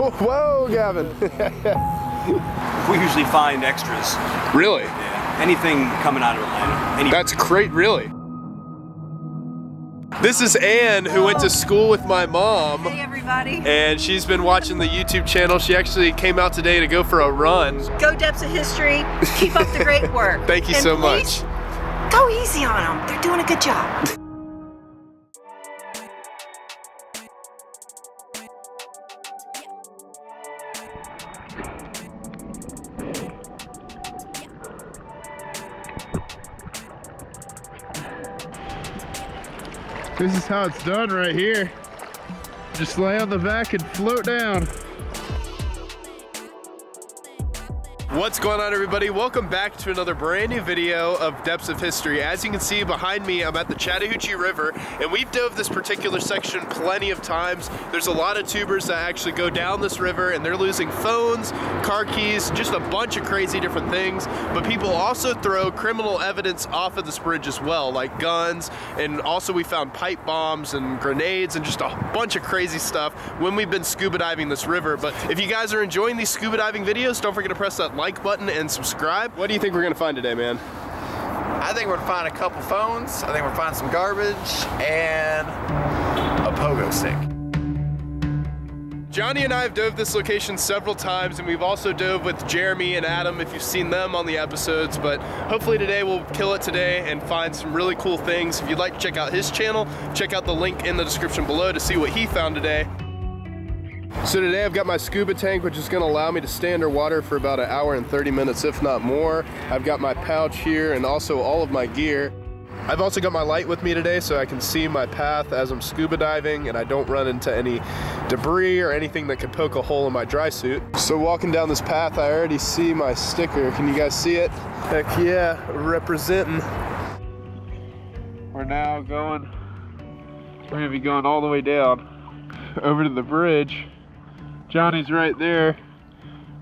Whoa, Gavin. We usually find extras. really? Yeah. Anything coming out of Atlanta. Any That's great, really. This is Anne, who went to school with my mom. Hey everybody. And she's been watching the YouTube channel. She actually came out today to go for a run. Go Depths of History. Keep up the great work. Thank you And so much. Go easy on them. They're doing a good job. This is how it's done right here. Just lay on the back and float down. What's going on everybody? Welcome back to another brand new video of Depths of History. As you can see behind me, I'm at the Chattahoochee River and we've dove this particular section plenty of times. There's a lot of tubers that actually go down this river and they're losing phones, car keys, just a bunch of crazy different things. But people also throw criminal evidence off of this bridge as well, like guns, and also we found pipe bombs and grenades and just a bunch of crazy stuff when we've been scuba diving this river. But if you guys are enjoying these scuba diving videos, don't forget to press that like button and subscribe. What do you think we're gonna find today, man? I think we're gonna find a couple phones. I think we're gonna find some garbage and a pogo stick. Johnny and I have dove this location several times and we've also dove with Jeremy and Adam if you've seen them on the episodes but hopefully today we'll kill it today and find some really cool things. If you'd like to check out his channel, check out the link in the description below to see what he found today. So today I've got my scuba tank which is going to allow me to stay underwater for about an hour and 30 minutes if not more. I've got my pouch here and also all of my gear. I've also got my light with me today so I can see my path as I'm scuba diving and I don't run into any debris or anything that could poke a hole in my dry suit. So walking down this path I already see my sticker. Can you guys see it? Heck yeah, representing. We're now going, we're gonna be going all the way down over to the bridge. Johnny's right there.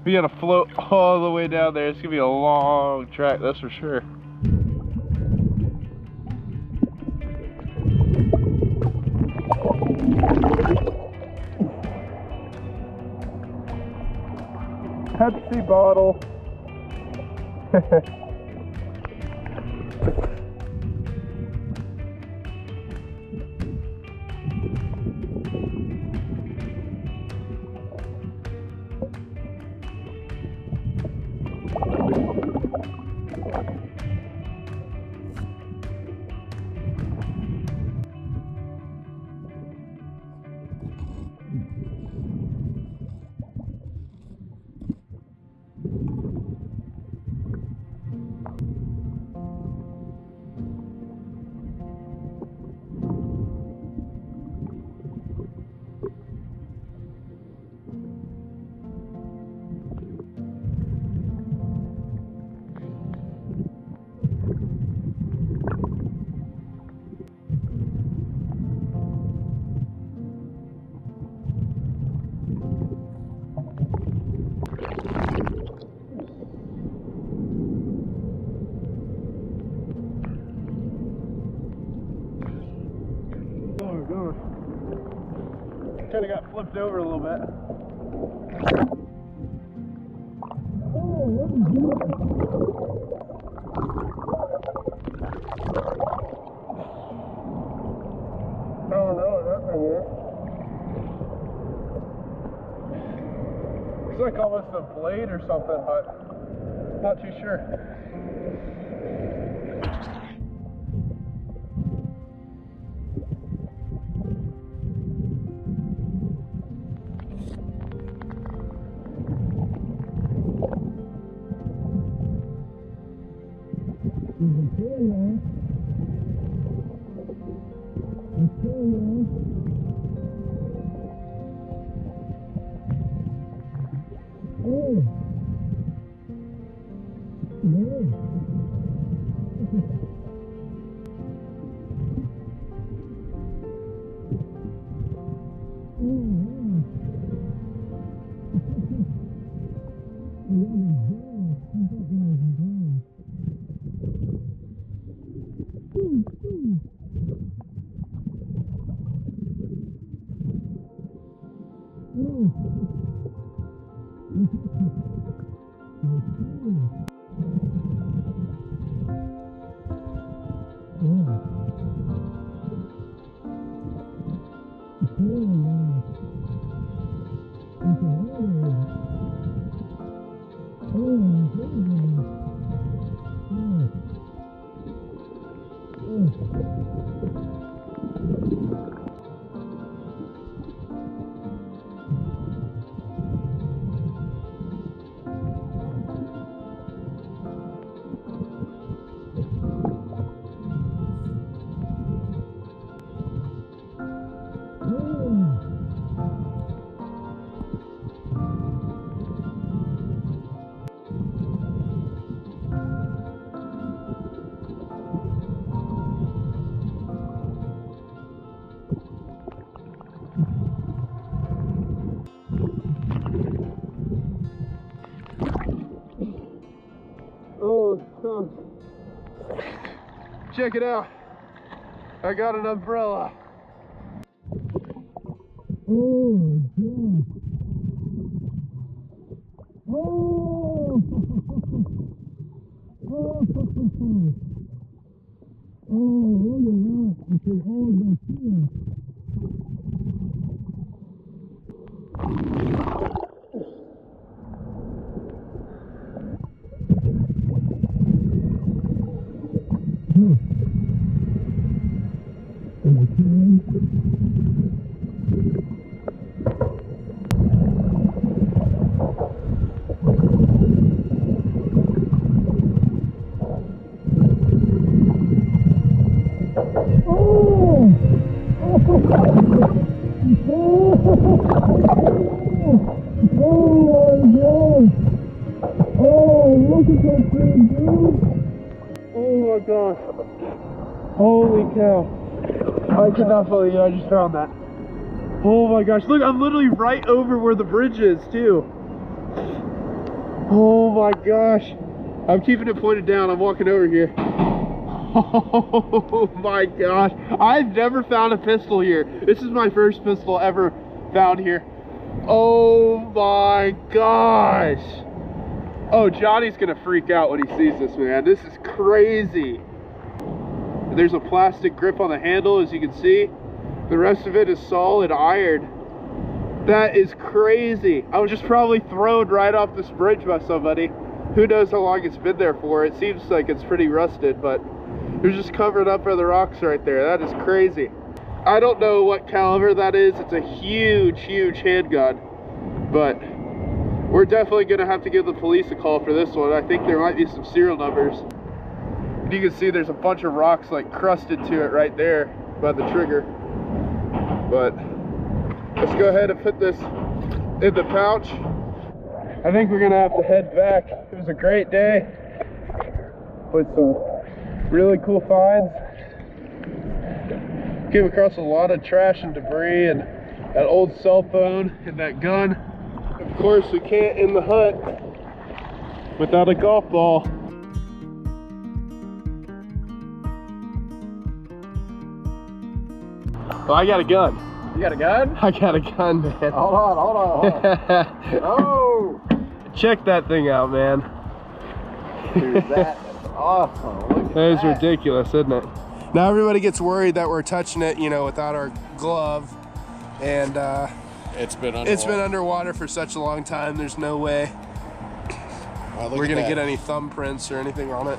We gotta float all the way down there. It's gonna be a long track, that's for sure. Pepsi bottle. Flipped over a little bit. Oh. Looks like almost a blade or something, but not too sure. Ooh. Check it out. I got an umbrella. Oh Holy cow. I cannot believe I just found that. Oh my gosh. Look, I'm literally right over where the bridge is, too. Oh my gosh. I'm keeping it pointed down. I'm walking over here. Oh my gosh. I've never found a pistol here. This is my first pistol ever found here. Oh my gosh. Oh, Johnny's gonna freak out when he sees this, man. This is crazy. There's a plastic grip on the handle, as you can see. The rest of it is solid iron. That is crazy. I was just probably thrown right off this bridge by somebody. Who knows how long it's been there for. It seems like it's pretty rusted, but it was just covered up by the rocks right there. That is crazy. I don't know what caliber that is. It's a huge, huge handgun. But we're definitely gonna have to give the police a call for this one. I think there might be some serial numbers. And you can see there's a bunch of rocks like crusted to it right there by the trigger. But let's go ahead and put this in the pouch. I think we're gonna have to head back. It was a great day with some really cool finds. Came across a lot of trash and debris and that old cell phone and that gun. Of course, we can't in the hut without a golf ball. Well, I got a gun. You got a gun? I got a gun, man. Hold on, hold on, hold on. Oh, Check that thing out, man. dude, that is awesome. Look at That is that. ridiculous, isn't it? Now everybody gets worried that we're touching it, you know, without our glove. And uh, It's been underwater. it's been underwater for such a long time, there's no way Wow, we're gonna that. get any thumbprints or anything on it.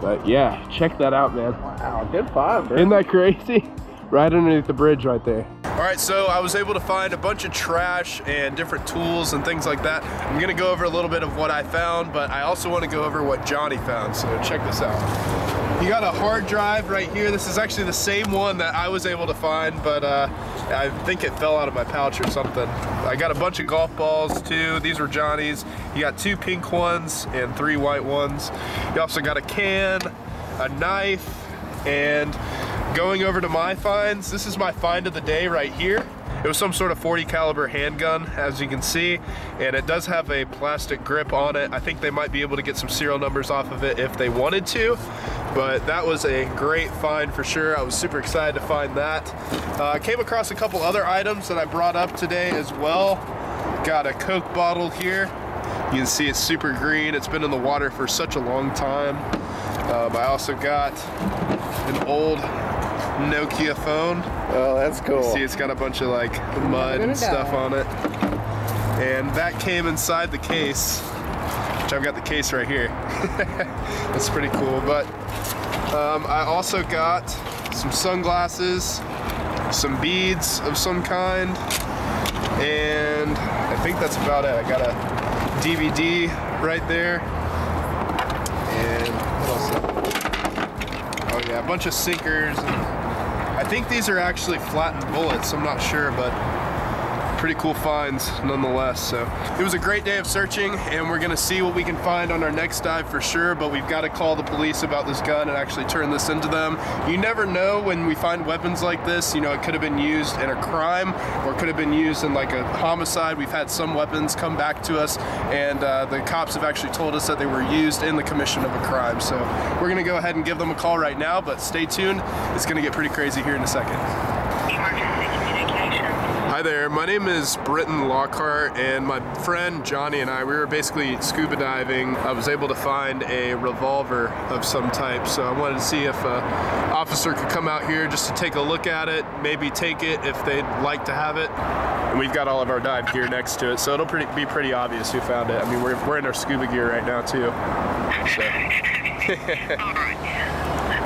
But yeah, check that out, man. Wow, good find, bro. Isn't that crazy? Right underneath the bridge right there. All right, so I was able to find a bunch of trash and different tools and things like that. I'm gonna go over a little bit of what I found, but I also wanna go over what Johnny found, so check this out. You got a hard drive right here. This is actually the same one that I was able to find, but uh, I think it fell out of my pouch or something. I got a bunch of golf balls too. These were Johnny's. You got two pink ones and three white ones. You also got a can, a knife, and going over to my finds, this is my find of the day right here. It was some sort of 40 caliber handgun, as you can see, and it does have a plastic grip on it. I think they might be able to get some serial numbers off of it if they wanted to, but that was a great find for sure. I was super excited to find that. Uh, I came across a couple other items that I brought up today as well. Got a Coke bottle here. You can see it's super green. It's been in the water for such a long time. Um, I also got an old Nokia phone Oh, that's cool. See, it's got a bunch of like mud and stuff on it. And that came inside the case, which I've got the case right here. That's pretty cool. But um, I also got some sunglasses, some beads of some kind, and I think that's about it. I got a DVD right there. And what else? Oh yeah, a bunch of sinkers. I think these are actually flattened bullets. I'm not sure, but pretty cool finds nonetheless. So it was a great day of searching and we're gonna see what we can find on our next dive for sure, but we've got to call the police about this gun and actually turn this into them. You never know when we find weapons like this, you know, it could have been used in a crime or could have been used in like a homicide. We've had some weapons come back to us and uh, the cops have actually told us that they were used in the commission of a crime. So we're gonna go ahead and give them a call right now, but stay tuned. It's gonna get pretty crazy here in a second. Hi there, my name is Britton Lockhart and my friend Johnny and I, we were basically scuba diving. I was able to find a revolver of some type, so I wanted to see if an officer could come out here just to take a look at it, maybe take it if they'd like to have it. And we've got all of our dive gear next to it, so it'll pretty, be pretty obvious who found it. I mean, we're, we're in our scuba gear right now too. So. All right.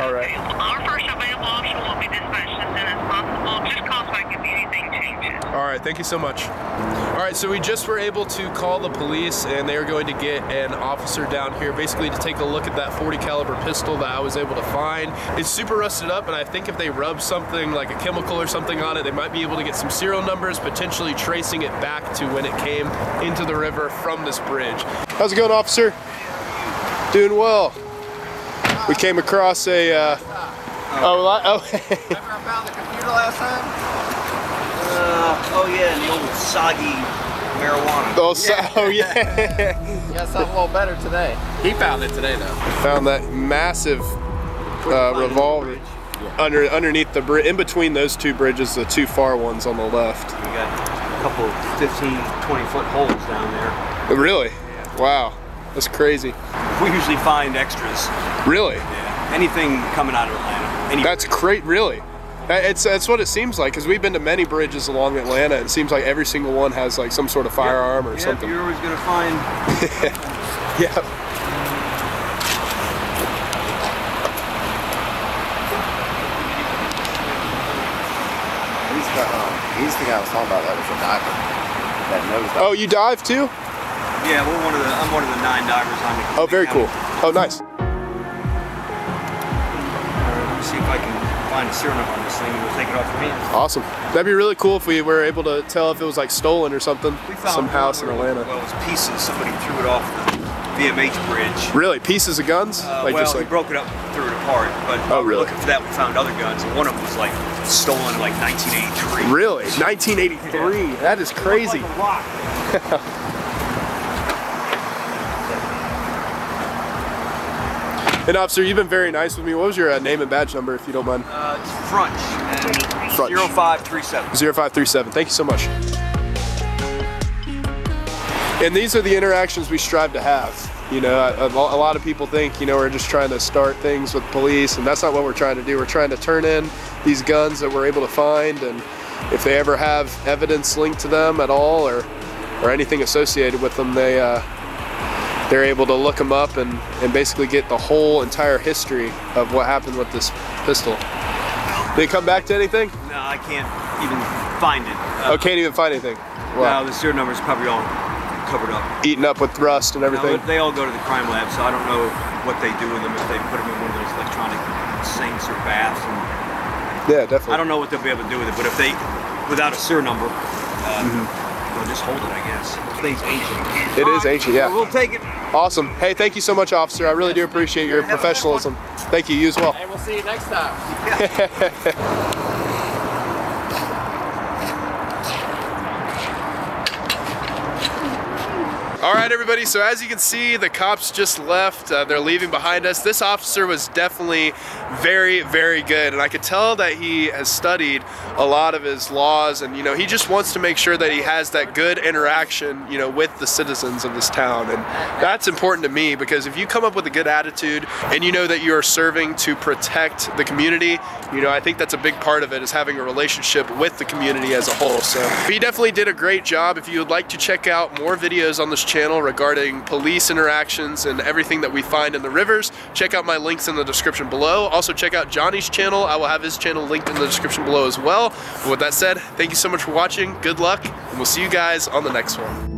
All right. Our first available option will be as soon as possible. Just call us back if anything changes. All right, thank you so much. All right, so we just were able to call the police and they are going to get an officer down here basically to take a look at that 40 caliber pistol that I was able to find. It's super rusted up and I think if they rub something like a chemical or something on it, they might be able to get some serial numbers, potentially tracing it back to when it came into the river from this bridge. How's it going, officer? Doing well. We came across a, uh, oh, oh, Remember I found the computer last time? Uh, oh yeah, and the old soggy marijuana. oh, so, oh yeah. Yeah, something a little better today. He found it today though. found that massive uh, revolver under underneath the bridge, in between those two bridges, the two far ones on the left. We got a couple 15, 20 foot holes down there. Really? Wow, that's crazy. We usually find extras. Really? Yeah. Anything coming out of Atlanta. Any That's great. Really? That- It's that's what it seems like because we've been to many bridges along Atlanta. It seems like every single one has like some sort of firearm or yeah, something. You're always gonna find Yeah. He's the, um, he's the guy I was talking about that was a diver. That knows that. Oh, you dive too? Yeah, we're one of the I'm one of the nine divers on the Oh, very cool. Oh, nice. Let me see if I can find a serial number on this thing and we'll take it off your hands. Awesome. That'd be really cool if we were able to tell if it was like stolen or something. We found Some house in Atlanta. Well, it was pieces. Somebody threw it off the VMH bridge. Really? Pieces of guns? Uh, like well, just like broke it up, threw it apart. But Oh, we were really? looking for that, we found other guns, and one of them was like stolen in like 1983. Really? 1983. That is crazy. Like a rock. And officer, you've been very nice with me. What was your uh, name and badge number, if you don't mind? Uh, it's Frunch. And Frunch. 0537. 0537. Thank you so much. And these are the interactions we strive to have. You know, a, a lot of people think, you know, we're just trying to start things with police, and that's not what we're trying to do. We're trying to turn in these guns that we're able to find, and if they ever have evidence linked to them at all, or or anything associated with them, they uh, they're able to look them up and and basically get the whole entire history of what happened with this pistol. Did it come back to anything? No, I can't even find it. Uh, Oh, can't even find anything. Wow. Now the serial number is probably all covered up. Eaten up with rust and Now, everything. they all go to the crime lab, so I don't know what they do with them if they put them in one of those electronic sinks or baths. And Yeah, definitely. I don't know what they'll be able to do with it, but if they, without a serial number, uh, they'll just hold it, I guess. This thing's ancient. It is ancient, yeah. We'll take it. Awesome. Hey, thank you so much, officer. I really do appreciate your professionalism. Thank you. You as well. And we'll see you next time. All right, everybody, so as you can see, the cops just left. Uh, they're leaving behind us. This officer was definitely very, very good, and I could tell that he has studied a lot of his laws, and, you know, he just wants to make sure that he has that good interaction, you know, with the citizens of this town, and that's important to me because if you come up with a good attitude and you know that you are serving to protect the community, you know, I think that's a big part of it is having a relationship with the community as a whole. So he definitely did a great job. If you would like to check out more videos on this channel regarding police interactions and everything that we find in the rivers, check out my links in the description below. Also check out Johnny's channel. I will have his channel linked in the description below as well. But with that said, thank you so much for watching. Good luck, and we'll see you guys on the next one.